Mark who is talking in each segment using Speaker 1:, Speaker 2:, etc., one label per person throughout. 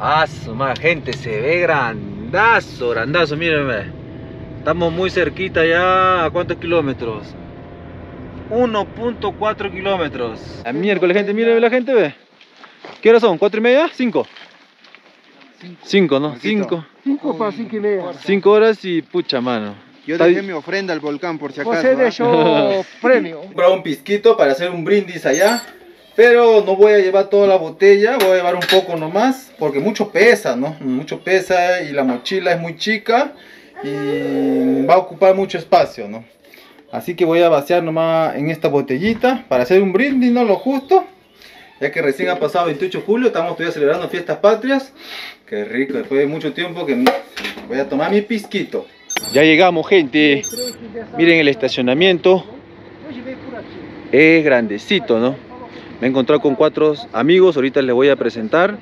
Speaker 1: Ah, más gente, se ve grandazo, grandazo, mírenme. Estamos muy cerquita ya, ¿a cuántos kilómetros? 1.4 kilómetros. A miércoles, gente, mírenme la gente, ve. ¿Qué horas son? ¿Cuatro y media? ¿Cinco? Cinco, ¿no? Cinco.
Speaker 2: Cinco para cinco y media.
Speaker 1: Cinco horas y pucha, mano.
Speaker 3: Yo dejé mi ofrenda al volcán por si acaso.
Speaker 2: José
Speaker 3: ¿ah?
Speaker 2: dejó premio.
Speaker 1: comprar un pisquito para hacer un brindis allá. Pero no voy a llevar toda la botella, voy a llevar un poco nomás, porque mucho pesa, ¿no? Mucho pesa y la mochila es muy chica y va a ocupar mucho espacio, ¿no? Así que voy a vaciar nomás en esta botellita para hacer un brindis, ¿no? Lo justo. Ya que recién ha pasado 28 de julio, estamos todavía celebrando fiestas patrias. Qué rico, después de mucho tiempo que voy a tomar mi pisquito. Ya llegamos, gente. Miren el estacionamiento. Es grandecito, ¿no? Me he encontrado con cuatro amigos, ahorita les voy a presentar.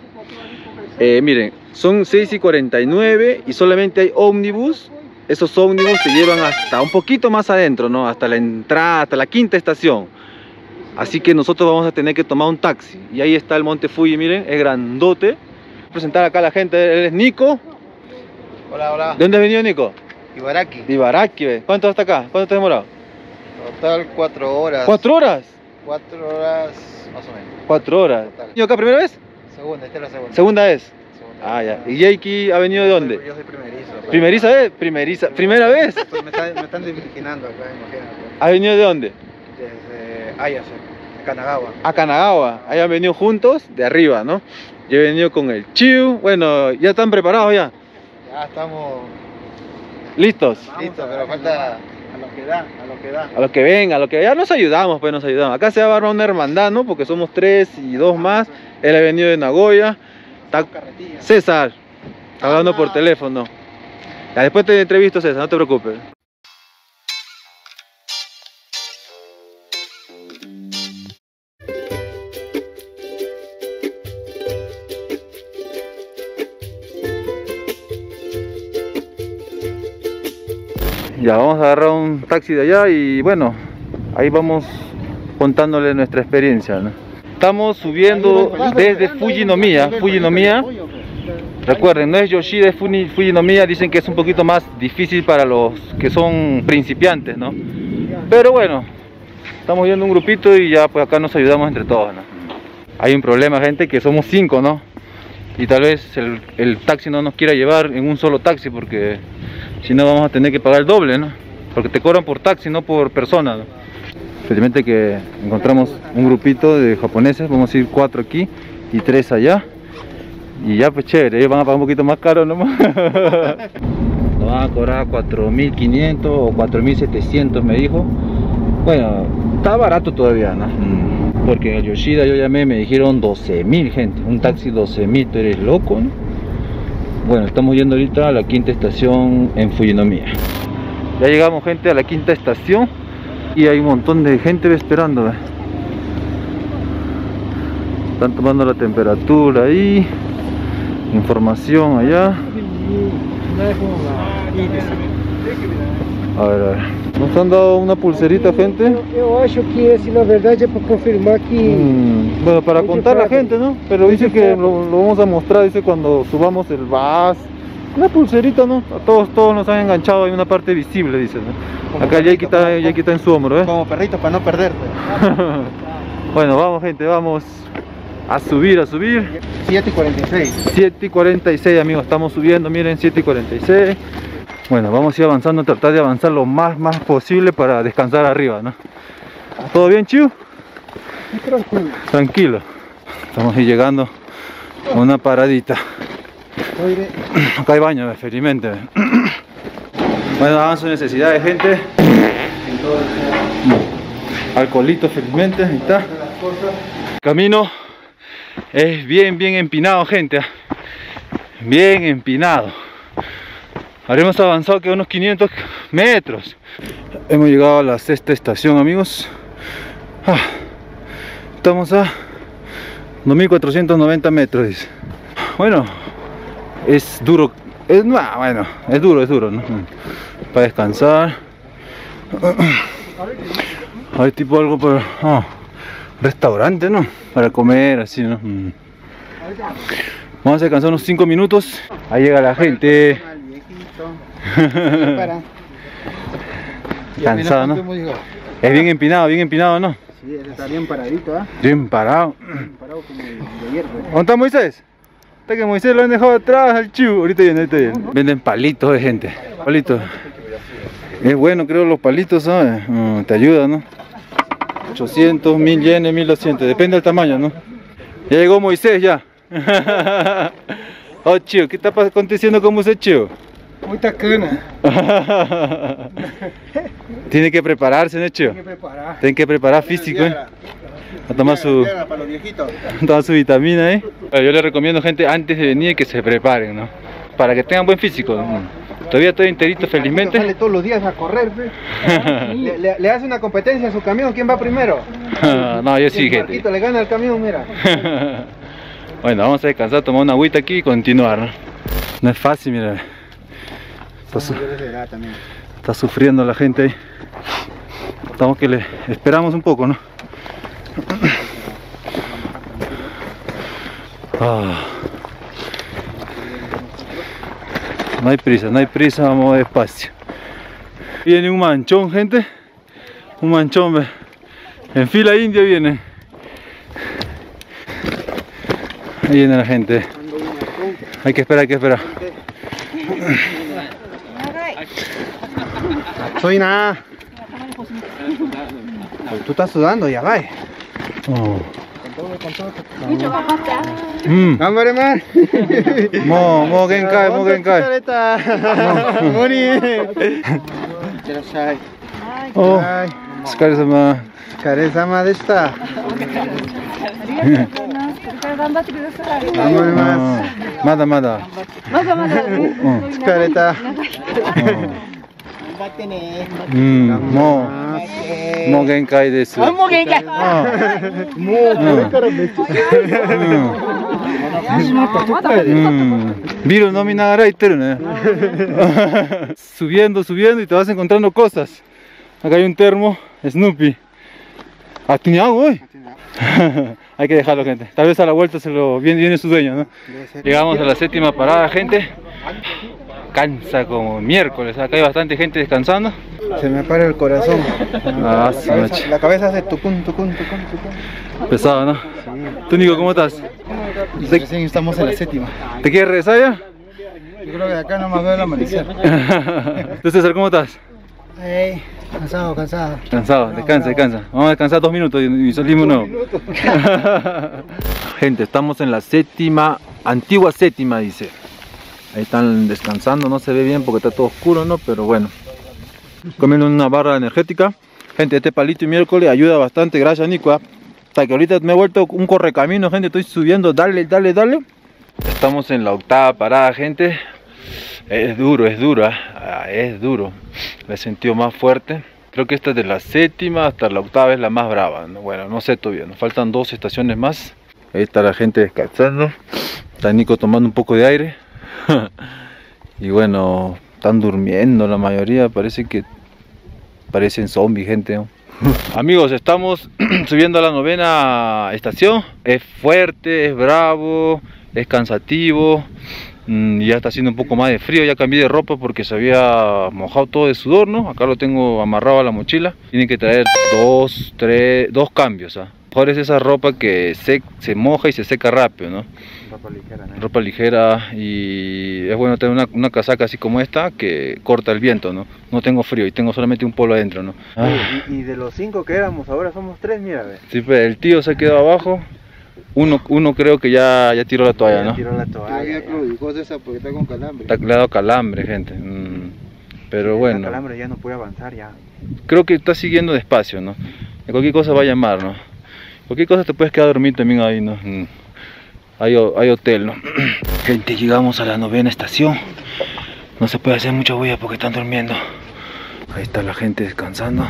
Speaker 1: Eh, miren, son 6 y 49 y solamente hay ómnibus. Esos ómnibus te llevan hasta un poquito más adentro, ¿no? Hasta la entrada, hasta la quinta estación. Así que nosotros vamos a tener que tomar un taxi. Y ahí está el Monte Fuji, miren, es grandote. Voy a presentar acá a la gente, él es Nico.
Speaker 3: Hola, hola.
Speaker 1: ¿De dónde has venido, Nico?
Speaker 3: Ibaraki.
Speaker 1: Ibaraki, ve. ¿Cuánto hasta acá? ¿Cuánto te has demorado?
Speaker 3: Total cuatro horas.
Speaker 1: ¿Cuatro horas?
Speaker 3: Cuatro horas más o menos.
Speaker 1: Cuatro horas.
Speaker 3: Total.
Speaker 1: ¿Y acá primera vez?
Speaker 3: Segunda, esta es la segunda.
Speaker 1: Segunda vez.
Speaker 3: Segunda.
Speaker 1: Ah, ya. ¿Y Jakey ha venido de dónde?
Speaker 3: Yo soy primerizo. pero-
Speaker 1: ¿Primeriza vez? Primeriza. ¿Primera vez?
Speaker 3: Pues me, están, me están acá, imagínate.
Speaker 1: ¿Ha venido de dónde?
Speaker 3: Desde Ayase, Kanagawa.
Speaker 1: A Kanagawa. Ahí han venido juntos, de arriba, ¿no? Yo he venido con el Chiu. Bueno, ya están preparados ya.
Speaker 3: Ya estamos
Speaker 1: Listos.
Speaker 3: listos, pero falta que da, a lo que da.
Speaker 1: A lo que venga, a lo que ya nos ayudamos, pues nos ayudamos. Acá se va a armar una hermandad, ¿no? Porque somos tres y dos más. Él ha venido de Nagoya. Está. César, hablando por teléfono. Ya, después te entrevisto, César, no te preocupes. Ya, vamos a agarrar un taxi de allá y bueno, ahí vamos contándole nuestra experiencia. ¿no? Estamos subiendo desde Fujinomiya. Fujinomiya Recuerden, no es Yoshida, es Fujinomiya, dicen que es un poquito más difícil para los que son principiantes, ¿no? Pero bueno, estamos viendo un grupito y ya pues acá nos ayudamos entre todos, ¿no? Hay un problema, gente, que somos cinco, ¿no? Y tal vez el, el taxi no nos quiera llevar en un solo taxi porque si no vamos a tener que pagar el doble, ¿no? Porque te cobran por taxi, no por persona, ¿no? Felizmente que encontramos un grupito de japoneses, vamos a ir cuatro aquí y tres allá. Y ya pues chévere, ellos van a pagar un poquito más caro nomás. Nos van a cobrar 4.500 o 4.700 me dijo. Bueno, está barato todavía, ¿no? Porque en el Yoshida yo llamé me dijeron 12.000 gente. Un taxi 12.000, tú eres loco, ¿no? Bueno, estamos yendo ahorita a la quinta estación en Fujinomiya. Ya llegamos gente a la quinta estación y hay un montón de gente esperando. Están tomando la temperatura ahí, información allá. A ver, a ver. Nos han dado una pulserita, gente.
Speaker 2: Eu, eu acho que esse, na verdade, é para confirmar que.
Speaker 1: Mm, bueno, para contar a la gente, ¿no? Pero dice que lo, lo vamos a mostrar, dice cuando subamos el bus. Una pulserita, ¿no? A todos, todos nos han enganchado en una parte visible, dice. Acá Jake está, está en su hombro, ¿eh?
Speaker 3: Como perrito para no perderte.
Speaker 1: bueno, vamos gente, vamos a subir, a subir.
Speaker 3: 7 y 46.
Speaker 1: 7 y 46 amigos, estamos subiendo, miren, 7 y 46. Bueno, vamos a ir avanzando, tratar de avanzar lo más, más posible para descansar arriba, ¿no? ¿Todo bien, Chiu?
Speaker 2: Tranquilo.
Speaker 1: Tranquilo. Estamos llegando a una paradita. Acá hay baño, felizmente. Bueno, hagan sus necesidades, gente. Alcoholito, felizmente, ahí está. Camino es bien, bien empinado, gente. Bien empinado. Habremos avanzado que unos 500 metros. Hemos llegado a la sexta estación, amigos. Ah, estamos a 2490 metros. Bueno, es duro. Es, no, bueno, es duro, es duro. Para descansar. Hay tipo algo para. ah, restaurante, ¿no? Para comer, así, ¿no? Mm. Vamos a descansar unos 5 minutos. Ahí llega la gente.
Speaker 3: Para.
Speaker 1: Cansado, ¿no? Es bien empinado, bien empinado, ¿no?
Speaker 3: Sí, está bien paradito, ¿ah?
Speaker 1: Bien parado.
Speaker 3: Parado como de ayer, pues.
Speaker 1: ¿Dónde está Moisés? Está que Moisés lo han dejado atrás al chivo. Ahorita viene, ahorita viene. Venden palitos de gente. Palitos. Es bueno, creo, los palitos, ¿sabes? Mm, te ayuda, ¿no? 800, 1000 yenes, 1200. Depende del tamaño, ¿no? Ya llegó Moisés, ya. oh, chivo, ¿qué está aconteciendo con Moisés, chivo?
Speaker 2: Muita cana.
Speaker 1: Tiene que prepararse, ¿no?
Speaker 2: Hay que preparar.
Speaker 1: Tienen que preparar físico, ¿eh? A tomar su... Su vitamina, ¿eh? Yo les recomiendo, gente, antes de venir que se preparen, ¿no? Para que tengan buen físico. ¿no? Todavía estoy enterito,
Speaker 3: Sale
Speaker 1: felizmente.
Speaker 3: todos los días a correr, le, le- le hace una competencia a su camión, ¿quién va primero?
Speaker 1: no, yo sí, gente.
Speaker 3: Le gana al camión, mira.
Speaker 1: bueno, vamos a descansar, tomar una agüita aquí y continuar, ¿no? No es fácil, mira. Está, su- sufriendo la gente ahí. Estamos que le esperamos un poco, ¿no? Ah. No hay prisa, no hay prisa, vamos despacio. Viene un manchón, gente. Un manchón, ve. En fila india viene. Ahí viene la gente. Hay que esperar, hay que esperar.
Speaker 3: 暑いな。tú タスラン
Speaker 1: ドや
Speaker 3: ばい。
Speaker 1: うん。うん、頑
Speaker 3: 張
Speaker 1: れ
Speaker 3: ます。もう、もう限界、もう限界。
Speaker 1: 疲れ
Speaker 3: た。無理。いってらっしゃい。
Speaker 1: お疲れ様。
Speaker 3: お疲れ様でした。
Speaker 4: 頑張ってください。
Speaker 3: 頑張りま
Speaker 1: す。まだまだ。
Speaker 4: まだまだ。
Speaker 1: 疲れた。ん。
Speaker 3: す。疲れた。
Speaker 1: うん、もう、もう限界です。
Speaker 4: もう限界。
Speaker 1: うん
Speaker 3: もうこれからめっちゃ。
Speaker 4: まだまだ。
Speaker 1: うん、ビール飲みながら行ってるね。subiendo, subiendo y te vas encontrando cosas. Acá hay un termo, Snoopy. Ah, ¿tiene agua hoy? hay que dejarlo, gente. Tal vez a la vuelta se lo viene, viene su dueño, ¿no? Llegamos a la séptima parada, gente. Cansa como miércoles. Acá hay bastante gente descansando.
Speaker 3: Se me para el corazón.
Speaker 1: Ah,
Speaker 3: la, cabeza,
Speaker 1: noche.
Speaker 3: la cabeza hace tucun, tucun, tucun, tucun.
Speaker 1: Pesado, ¿no? Tú, Nico, ¿cómo estás?
Speaker 3: Recién estamos en la séptima.
Speaker 1: ¿Te quieres regresar ya?
Speaker 3: Yo creo que de acá nomás veo el amanecer.
Speaker 1: ¿Tú, César, cómo estás?
Speaker 2: Cansado, cansado.
Speaker 1: Cansado, descansa, descansa. Vamos a descansar dos minutos y, y salimos nuevo. Gente, estamos en la séptima, antigua séptima, dice. Ahí están descansando, no se ve bien porque está todo oscuro, ¿no? Pero bueno. Comiendo una barra energética. Gente, este palito y miércoles ayuda bastante, gracias Nico. ¿ah? Hasta que ahorita me he vuelto un correcamino, gente. Estoy subiendo, dale, dale, dale. Estamos en la octava parada, gente. Es duro, es duro. Ah, es duro. La he sentido más fuerte. Creo que esta es de la séptima hasta la octava es la más brava. ¿no? Bueno, no sé todavía, nos faltan dos estaciones más. Ahí está la gente descansando. Está Nico tomando un poco de aire. y bueno, están durmiendo la mayoría. Parece que parecen zombies, gente. Amigos, estamos subiendo a la novena estación. Es fuerte, es bravo, es cansativo. Mm, Ya está haciendo un poco más de frío, ya cambié de ropa porque se había mojado todo de sudor, ¿no? Acá lo tengo amarrado a la mochila. Tienen que traer dos, tres, dos cambios, ¿ah? Mejor es esa ropa que se, se moja y se seca rápido, ¿no?
Speaker 3: Ropa ligera, ¿no?
Speaker 1: Ropa ligera y es bueno tener una, una casaca así como esta que corta el viento, ¿no? No tengo frío y tengo solamente un polo adentro, ¿no? Ah,
Speaker 3: Y, y de los cinco que éramos, ahora somos tres, mira, ve.
Speaker 1: sí, pues, el tío se quedó abajo. Uno, uno creo que ya, ya tiró la toalla, ¿no?
Speaker 3: Tiró la toalla. Ya César porque está con calambre.
Speaker 1: Está, le ha dado calambre, gente. Mm, Pero
Speaker 3: El
Speaker 1: bueno.
Speaker 3: calambre ya no puede avanzar ya.
Speaker 1: creo que está siguiendo despacio, ¿no? Cualquier cosa va a llamar, ¿no? Cualquier cosa te puedes quedar a dormir también ahí, ¿no? Mm. Hay, hay hotel, ¿no? Gente, llegamos a la novena estación. No se puede hacer mucha bulla porque están durmiendo. Ahí está la gente descansando.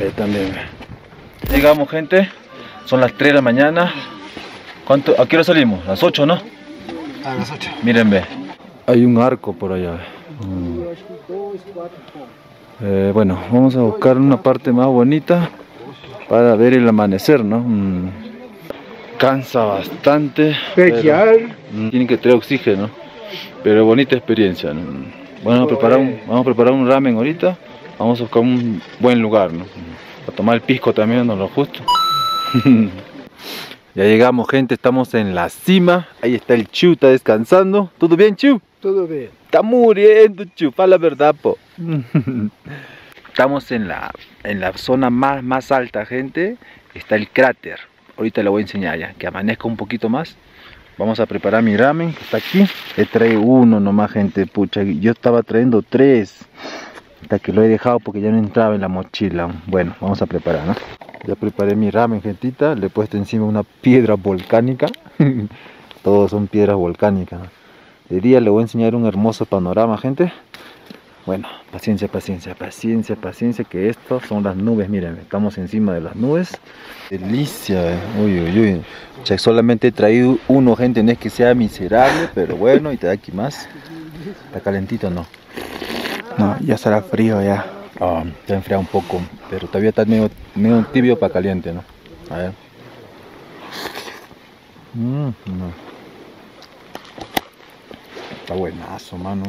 Speaker 1: Ahí también. ve. Llegamos, gente. Son las 3 de la mañana. ¿Cuánto? ¿A qué hora salimos? Las 8, ¿no?
Speaker 3: A las ocho.
Speaker 1: Miren, ve. Hay un arco por allá. Mm. Eh, bueno, vamos a buscar una parte más bonita para ver el amanecer, ¿no? Mm. Cansa bastante. mm, Tienen que tener oxígeno. Pero bonita experiencia. ¿no? Bueno, vamos a, preparar un, vamos a preparar un ramen ahorita. Vamos a buscar un buen lugar, ¿no? Para tomar el pisco también, no lo justo. ya llegamos, gente. Estamos en la cima. Ahí está el Chu, está descansando. ¿Todo bien, Chu?
Speaker 2: Todo bien.
Speaker 1: Está muriendo, Chu. Para la verdad, po. Estamos en la, en la zona más, más alta, gente. Está el cráter. Ahorita le voy a enseñar ya. Que amanezca un poquito más. Vamos a preparar mi ramen, que está aquí. He traído uno nomás, gente. Pucha, yo estaba trayendo tres. Hasta que lo he dejado porque ya no entraba en la mochila. Bueno, vamos a preparar, ¿no? Ya preparé mi ramen, gentita. Le he puesto encima una piedra volcánica. Todos son piedras volcánicas. De día le voy a enseñar un hermoso panorama, gente. Bueno, paciencia, paciencia, paciencia, paciencia, que estos son las nubes, miren, estamos encima de las nubes. Delicia, eh. uy, uy, uy. Che, solamente he traído uno, gente, no es que sea miserable, pero bueno, y te da aquí más. Está calentito, ¿no?
Speaker 3: No, ya será frío ya.
Speaker 1: Ah, está enfriado un poco, pero todavía está medio, medio tibio para caliente, ¿no? A ver. Mm, no. Está buenazo, mano.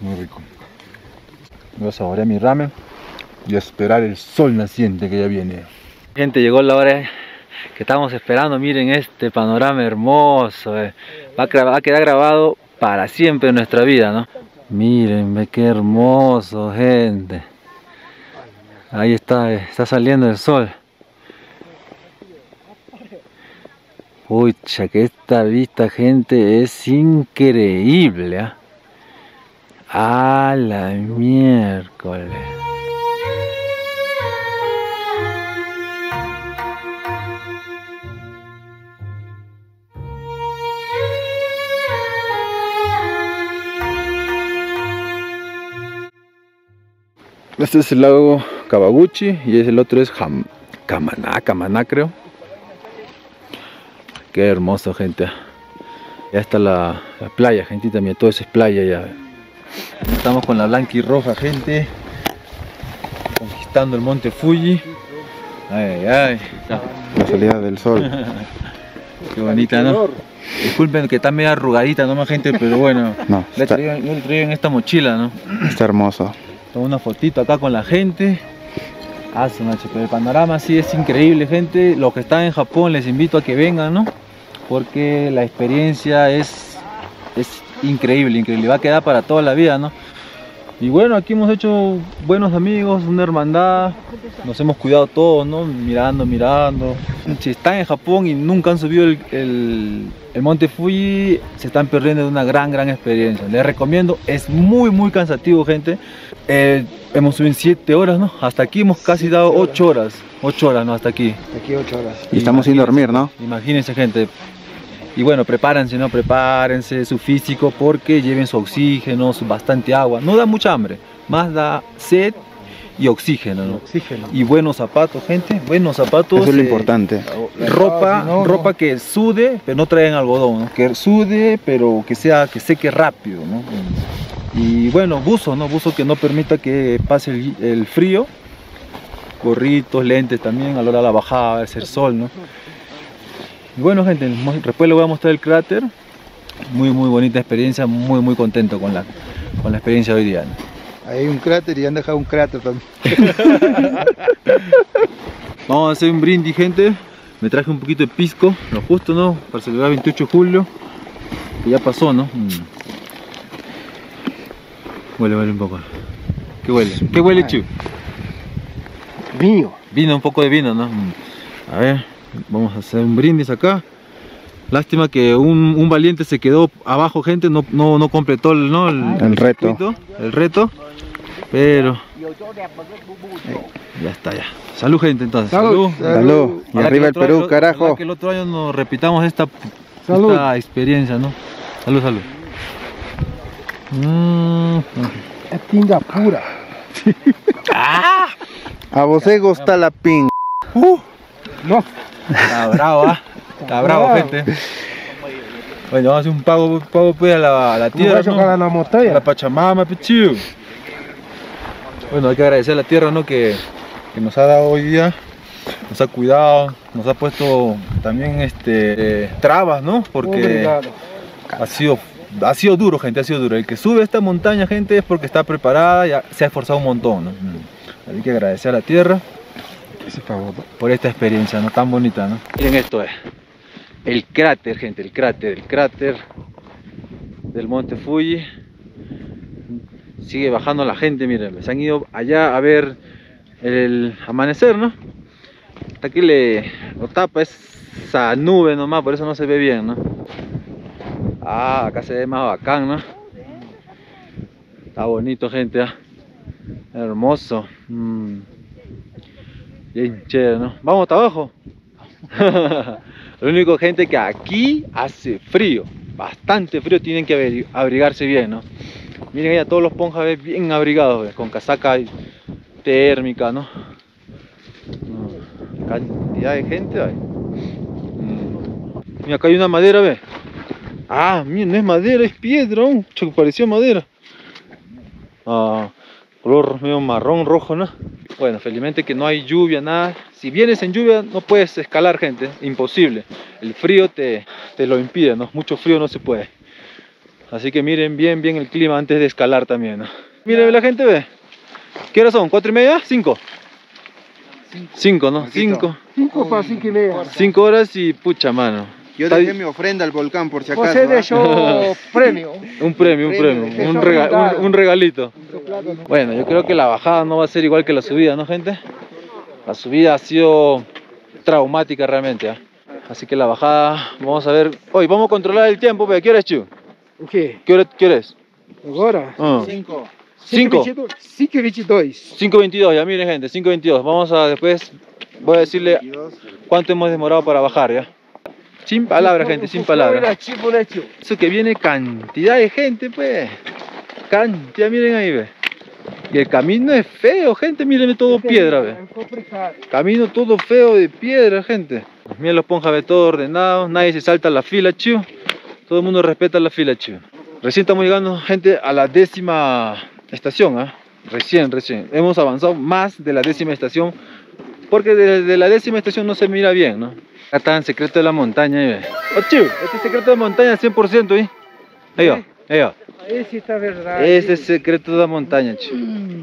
Speaker 1: Muy rico. Voy a saborear mi ramen y a esperar el sol naciente que ya viene. Gente, llegó la hora que estamos esperando. Miren este panorama hermoso. eh. Va, a, quedar grabado para siempre en nuestra vida, ¿no? Miren, qué hermoso, gente. Ahí está, eh, está saliendo el sol. Pucha, que esta vista, gente, es increíble. ¿ah? A la miércoles. Este es el lago Kawaguchi y el otro es Ham Kamaná, creo. Qué hermoso, gente. Ya está la, la playa, gentita mía, todo eso es playa ya. Estamos con la blanca y roja, gente. Conquistando el monte Fuji. Ay, ay. Ya,
Speaker 3: La salida del sol.
Speaker 1: Qué bonita, ¿no? Disculpen que está medio arrugadita nomás, gente, pero bueno.
Speaker 3: No,
Speaker 1: Le he
Speaker 3: está,
Speaker 1: traído, yo le traigo en esta mochila, ¿no?
Speaker 3: está hermoso.
Speaker 1: Tomo una fotito acá con la gente. Ah, pero el panorama sí es increíble, gente. Los que están en Japón les invito a que vengan, ¿no? Porque la experiencia es, es increíble, increíble. Va a quedar para toda la vida, ¿no? Y bueno, aquí hemos hecho buenos amigos, una hermandad. Nos hemos cuidado todos, ¿no? Mirando, mirando. Si están en Japón y nunca han subido el, el- el monte Fuji, se están perdiendo de una gran, gran experiencia. Les recomiendo, es muy, muy cansativo, gente. Eh, hemos subido en 7 horas, ¿no? Hasta aquí hemos casi dado 8 horas. 8 horas, ¿no? Hasta aquí.
Speaker 2: Aquí ocho horas.
Speaker 3: Y estamos sin dormir, ¿no?
Speaker 1: Imagínense, gente. Y bueno, prepárense, ¿no? Prepárense su físico porque lleven su oxígeno, su bastante agua. No da mucha hambre, más da sed y oxígeno, ¿no?
Speaker 2: Oxígeno.
Speaker 1: Y buenos zapatos, gente. Buenos zapatos.
Speaker 3: Eso es lo
Speaker 1: eh,
Speaker 3: importante.
Speaker 1: ropa,
Speaker 2: si no, no.
Speaker 1: ropa que sude, pero no traigan algodón, ¿no? que sude, pero que sea, que seque rápido, ¿no? Y bueno, buzo, ¿no? Buzo que no permita que pase el, el frío. Gorritos, lentes también a la hora de la bajada, hacer sol, ¿no? Y bueno, gente, después les voy a mostrar el cráter. Muy, muy bonita experiencia, muy, muy contento con la, con la experiencia de hoy día. ¿no?
Speaker 2: Ahí hay un cráter y han dejado un cráter también.
Speaker 1: Vamos a hacer un brindis, gente. Me traje un poquito de pisco, lo justo, ¿no? Para celebrar 28 de julio. Que ya pasó, ¿no? Mm. Huele, huele un poco. ¿Qué huele? ¿Qué huele, Chu?
Speaker 2: Mío.
Speaker 1: Vino, un poco de vino, ¿no? Mm. A ver, vamos a hacer un brindis acá. Lástima que un, un valiente se quedó abajo, gente, no, no, no completó el, ¿no? el,
Speaker 3: El reto.
Speaker 1: el reto. Pero ya está, ya. Salud, gente, entonces.
Speaker 2: Salud.
Speaker 3: Salud. Y arriba el Perú, carajo.
Speaker 1: que el otro año nos repitamos esta,
Speaker 2: Salud.
Speaker 1: esta experiencia, ¿no? Salud, salud. Mm,
Speaker 2: Es pinga pura.
Speaker 3: A vos gusta la ping.
Speaker 2: No.
Speaker 1: Está bravo, ¿ah? Está bravo, gente. Bueno, vamos a hacer un pago, pago pues, a la, a la tierra,
Speaker 2: a
Speaker 1: ¿no?
Speaker 2: la
Speaker 1: A la Pachamama, pichu. Bueno, hay que agradecer a la tierra, ¿no? Que, que nos ha dado hoy día nos ha cuidado, nos ha puesto también este, eh, trabas, ¿no? Porque ha sido, ha sido duro, gente, ha sido duro. El que sube esta montaña, gente, es porque está preparada y se ha esforzado un montón, ¿no? Mm. Hay que agradecer a la tierra Por esta experiencia, ¿no? Tan bonita, ¿no? Miren esto es. El cráter, gente, el cráter, el cráter del monte Fuji. Sigue bajando la gente, miren, se han ido allá a ver el amanecer, ¿no? Hasta aquí le lo tapa esa nube nomás, por eso no se ve bien, ¿no? Ah, acá se ve más bacán, ¿no? Está bonito, gente, ¿ah? Hermoso. Mm. Bien chévere, ¿no? Vamos abajo. Lo único, gente, que aquí hace frío. Bastante frío, tienen que abri- abrigarse bien, ¿no? Miren ahí a todos los ponjas ¿ves? bien abrigados, con casaca térmica, ¿no? Mm, Cantidad de gente. Mm. Mira, acá hay una madera, ¿ves? Ah, mira, no es madera, es piedra, que parecía madera. Ah, color medio marrón, rojo, ¿no? Bueno, felizmente que no hay lluvia, nada. Si vienes en lluvia no puedes escalar, gente, imposible. El frío te, te lo impide, ¿no? Mucho frío no se puede. Así que miren bien, bien el clima antes de escalar también, ¿no? Miren la gente, ve. ¿Qué horas son? ¿Cuatro y media? ¿Cinco? Cinco, ¿no? Cinco.
Speaker 2: Cinco para cinco e meia.
Speaker 1: Cinco horas y pucha, mano.
Speaker 3: Yo dejé mi ofrenda al volcán por si acaso. ¿ah?
Speaker 2: deixou prêmio.
Speaker 1: Un premio, un premio,
Speaker 3: Premio,
Speaker 1: un, rega- un- un regalito. Bueno, yo creo que la bajada no va a ser igual que la subida, ¿no, gente? La subida ha sido traumática realmente, ¿ah? Así que la bajada, vamos a ver. Hoy vamos a controlar el tiempo, pero ¿qué hora es, Chu? ¿Qué hora qué hora es?
Speaker 2: Agora?
Speaker 1: Ah,
Speaker 3: Cinco.
Speaker 1: Cinco.
Speaker 2: 5 e 22.
Speaker 1: 5.22, ya miren, gente, 5.22. Vamos a después, voy a decirle
Speaker 3: 22.
Speaker 1: cuánto hemos demorado para bajar, ¿ya? Sin palabras, gente, sin palabras. Eso que viene cantidad de gente, pues. Cantidad, miren ahí, ve. Y el camino es feo, gente, miren todo piedra, ve. Camino todo feo de piedra, gente. Miren los ponjas, ve, todo ordenado. Nadie se salta la fila, chivo. Todo el mundo respeta la fila, chivo. Recién estamos llegando, gente, a la décima estación, ¿ah? Recién, recién. Hemos avanzado más de la décima estación. Porque desde la décima estación no se mira bien, ¿no? Acá está el secreto de la montaña, ahí ve. Oh, chivo, este es secreto de montaña 100%, ¿eh? Ahí va, ahí va.
Speaker 2: Esse tá verdade.
Speaker 1: Ese es el secreto de la montaña, chivo.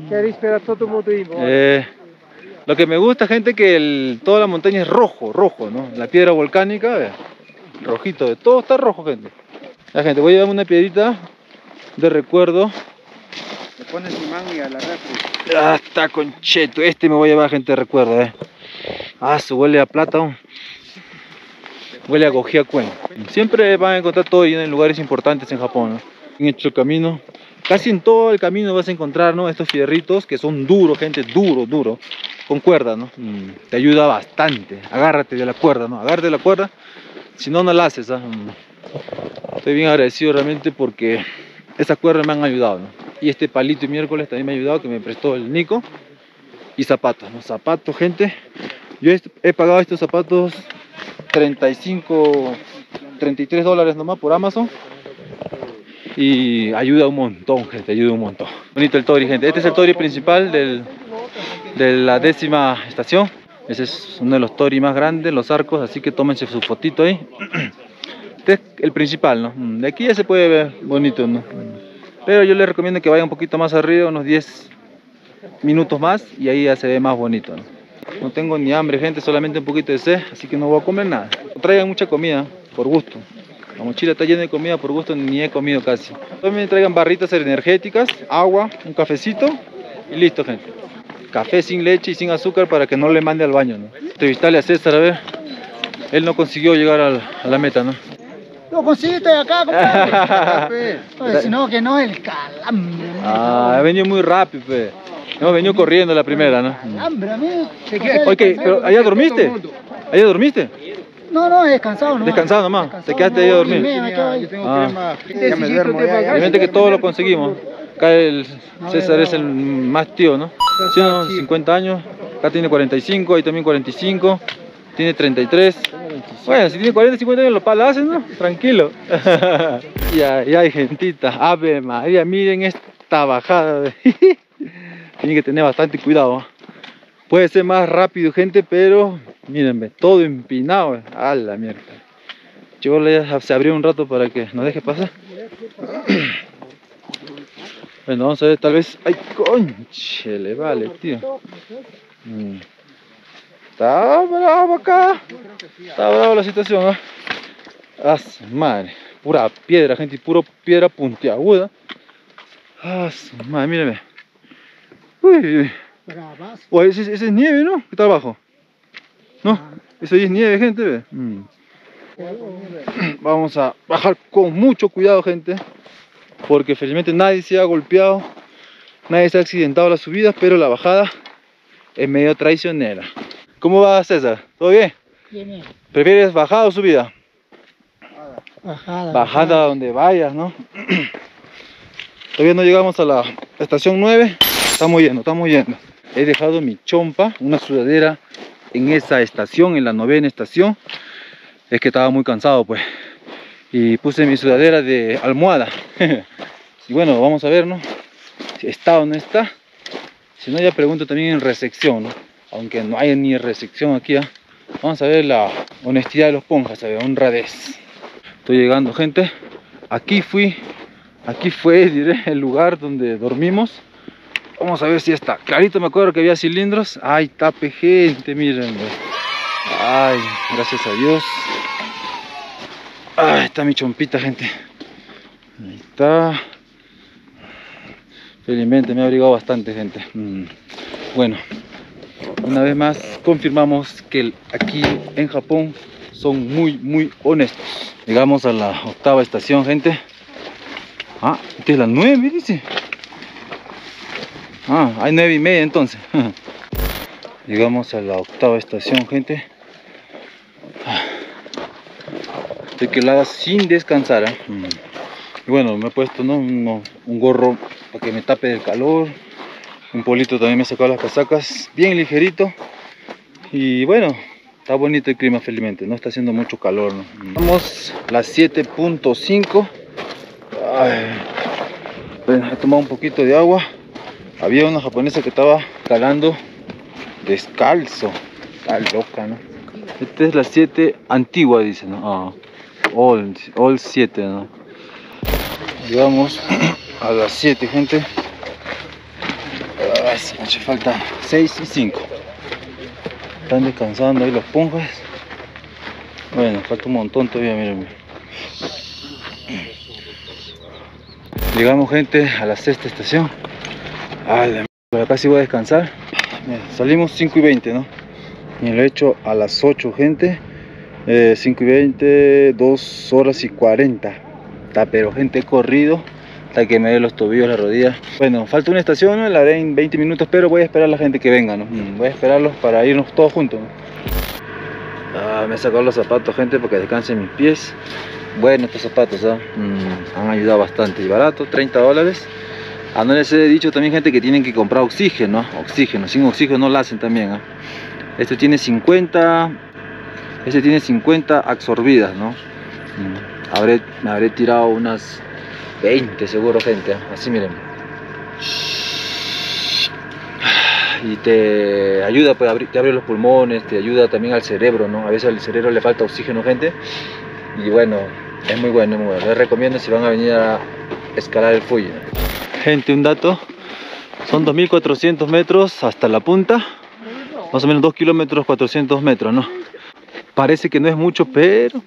Speaker 2: Quero esperar todo mundo ir embora.
Speaker 1: Eh, lo que me gusta, gente, que el- toda la montaña es rojo, rojo, ¿no? La piedra volcánica, vea, rojito, de todo está rojo, gente. La gente, voy a llevarme una piedrita de recuerdo.
Speaker 3: Le pones imán y a la refri.
Speaker 1: Ah, está concheto, este me voy a llevar, gente, de recuerdo, eh. Ah, se huele a plata, aún. Huele a Gojiacuen. Siempre van a encontrar todo ahí en lugares importantes en Japón, ¿no? En el camino, casi en todo el camino vas a encontrar, ¿no? Estos fierritos que son duros, gente, duro, duro, con cuerda, ¿no? Mm, te ayuda bastante. Agárrate de la cuerda, ¿no? Agárrate de la cuerda, si no, no la haces. Mm. Estoy bien agradecido realmente porque esas cuerdas me han ayudado, ¿no? Y este palito y miércoles también me ha ayudado, que me prestó el Nico. Y zapatos, ¿no? Zapatos, gente. Yo he pagado estos zapatos 35, 33 dólares nomás por Amazon. Y ayuda un montón, gente, ayuda un montón. Bonito el Tori, gente. Este es el Tori principal del, de la décima estación. Ese es uno de los Tori más grandes, los arcos, así que tómense su fotito ahí. Este es el principal, ¿no? Mm, De aquí ya se puede ver bonito, ¿no? Pero yo les recomiendo que vayan un poquito más arriba, unos 10 minutos más, y ahí ya se ve más bonito, ¿no? No tengo ni hambre, gente, solamente un poquito de sed, así que no voy a comer nada. Traigan mucha comida, por gusto. La mochila está llena de comida, por gusto ni he comido casi. También traigan barritas energéticas, agua, un cafecito y listo, gente. Café sin leche y sin azúcar para que no le mande al baño, ¿no? Entrevistarle a César, a ver. Él no consiguió llegar al- a la meta, ¿no?
Speaker 5: Lo conseguiste acá, compadre. Oye, si no, que no, el calambre.
Speaker 1: Ah, ha venido muy rápido, pe. Hemos venido corriendo la primera, ¿no? Ok, pero ¿allá dormiste? ¿Allá dormiste?
Speaker 5: No, no, descansado nomás.
Speaker 1: Descansado nomás, te
Speaker 5: Descansado,
Speaker 1: quedaste ahí a dormir.
Speaker 3: Yo tengo
Speaker 1: Ah.
Speaker 3: Ya me duermo.
Speaker 1: Obviamente que todo lo conseguimos. Acá el César es el más tío, ¿no? Sí, ¿no? 50 años, acá tiene 45, ahí también 45, tiene 33. Bueno, si tiene 40, 50 años, lo hacen, ¿no? Tranquilo. y ahí hay gentita. Ave María, miren esta bajada. Tienen que tener bastante cuidado, ¿ah? Puede ser más rápido, gente, pero mírenme, todo empinado. A la mierda. Yo le se abrió un rato para que nos deje pasar. Bueno, vamos a ver, tal vez. ¡Ay, conche! Le vale, tío. Mm. Está bravo acá. Está bravo la situación, ¿ah? Ah, madre. Pura piedra, gente, y puro piedra puntiaguda. Ah, madre, míreme. Uy, uy, uy.
Speaker 5: Bravas.
Speaker 1: Oye, ese, ese es nieve, ¿no? ¿Qué está abajo? ¿No? Eso ahí es nieve, gente, ve. Mm. Vamos a bajar con mucho cuidado, gente. Porque felizmente nadie se ha golpeado, nadie se ha accidentado la subida, pero la bajada es medio traicionera. ¿Cómo va César? ¿Todo bien?
Speaker 5: Bien, bien.
Speaker 1: ¿Prefieres bajada o subida?
Speaker 5: Bajada.
Speaker 1: Bajada donde vayas, ¿no? Todavía no llegamos a la estación 9. Estamos yendo, estamos yendo. He dejado mi chompa, una sudadera en esa estación, en la novena estación. Es que estaba muy cansado, pues. Y puse mi sudadera de almohada. y bueno, vamos a ver, ¿no? Si está o no está. Si no, ya pregunto también en recepción, ¿no? Aunque no hay ni recepción aquí, ¿ah? Vamos a ver la honestidad de los ponjas, a ver, honradez. Estoy llegando, gente. Aquí fui, aquí fue, diré, el lugar donde dormimos. Vamos a ver si está. Clarito me acuerdo que había cilindros. Ay, tape, gente, miren. Ay, gracias a Dios. Ahí está mi chompita, gente. Ahí está. Felizmente me ha abrigado bastante, gente. Mm. Bueno, una vez más confirmamos que aquí en Japón son muy, muy honestos. Llegamos a la octava estación, gente. Ah, esta es la nueve, dice. Ah, hay nueve y media entonces. Llegamos a la octava estación, gente. De que la sin descansar. ¿ah? Mm. Bueno, me he puesto ¿no? Un gorro para que me tape del calor. Un polito también me sacó las casacas, bien ligerito. Y bueno, está bonito el clima felizmente, no está haciendo mucho calor. ¿no? Mm. Vamos las 7.5. Ay, bueno, he tomado un poquito de agua. Había una japonesa que estaba calando descalzo. Está loca, ¿no? Esta es la 7 antigua, dice, ¿no? Ah, all, all 7, ¿no? Llegamos a las 7, gente. Me hace falta 6 y 5. Están descansando ahí los ponjas. Bueno, falta un montón todavía, miren. Llegamos, gente, a la sexta estación. A la por acá sí voy a descansar. Salimos 5 y 20, ¿no? Y lo he hecho a las 8, gente. Eh, 5 y 20, 2 horas y 40. Está, pero gente, he corrido hasta que me dé los tobillos, las rodillas. Bueno, falta una estación, ¿no? la haré en 20 minutos, pero voy a esperar a la gente que venga, ¿no? Mm, Voy a esperarlos para irnos todos juntos, ¿no? Ah, me he sacado los zapatos, gente, porque descansen mis pies. Bueno, estos zapatos, ¿ah? Mm, han ayudado bastante. Y barato, 30 dólares. Ah, no les he dicho también, gente, que tienen que comprar oxígeno. Oxígeno, sin oxígeno no lo hacen también, ¿ah? Este tiene 50, este tiene 50 absorbidas, ¿no? Mm, Habré, me habré tirado unas 20 seguro, gente. ¿ah? Así miren. Y te ayuda, pues, te abre los pulmones, te ayuda también al cerebro, ¿no? A veces al cerebro le falta oxígeno, gente. Y bueno, es muy bueno, muy bueno. Les recomiendo si van a venir a escalar el Fuji. Gente, un dato. Son 2.400 metros hasta la punta. Más o menos 2 kilómetros 400 metros, ¿no? Parece que no es mucho, pero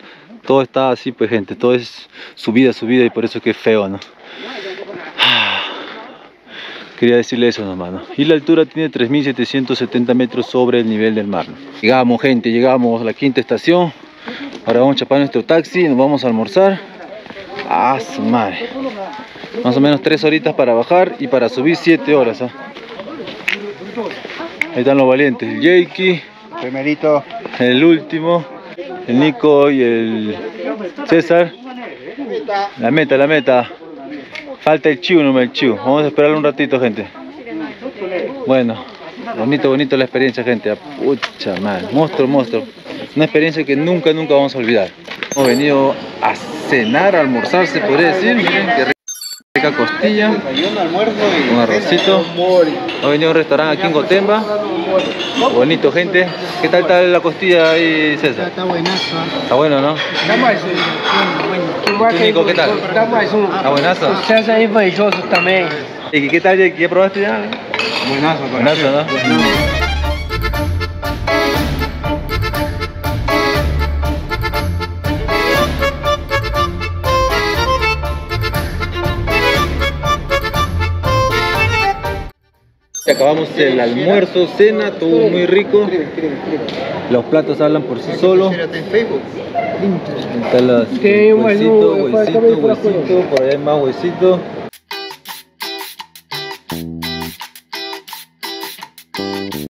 Speaker 1: todo está así, pues gente. Todo es subida, subida y por eso es que es feo, ¿no? Quería decirle eso nomás, ¿no? Y la altura tiene 3.770 metros sobre el nivel del mar. Llegamos, gente, llegamos a la quinta estación. Ahora vamos a chapar nuestro taxi nos vamos a almorzar. Ah, su madre. Más o menos 3 horitas para bajar y para subir 7 horas. ¿ah? Ahí están los valientes. El Jakey,
Speaker 3: Primerito.
Speaker 1: el último, el Nico y el César. La meta, la meta. Falta el chiu, no el chiu. Vamos a esperar un ratito, gente. Bueno, bonito, bonito la experiencia, gente. Pucha madre, monstruo, monstruo. Una experiencia que nunca, nunca vamos a olvidar. Hemos venido a cenar, a almorzar, se podría decir. Miren qué. Rica costilla, un arrocito. Hemos venido a un restaurante aquí en Gotemba. Bonito, gente. ¿Qué tal está la costilla ahí, César?
Speaker 5: Está buenazo.
Speaker 1: Está bueno, ¿no?
Speaker 2: Dá mais um.
Speaker 1: ¿Tú, Nico, qué tal?
Speaker 2: Dá mais um.
Speaker 1: Está buenazo.
Speaker 2: César invejoso também.
Speaker 1: ¿Y qué tal? ¿Ya probaste ya?
Speaker 3: Buenazo,
Speaker 1: Buenazo, ¿no? Acabamos el almuerzo, cena, todo muy rico. Los platos hablan por sí solos.
Speaker 5: Espérate en Facebook.
Speaker 1: Está las huesito, huesito, huesito, por ahí hay más huesito.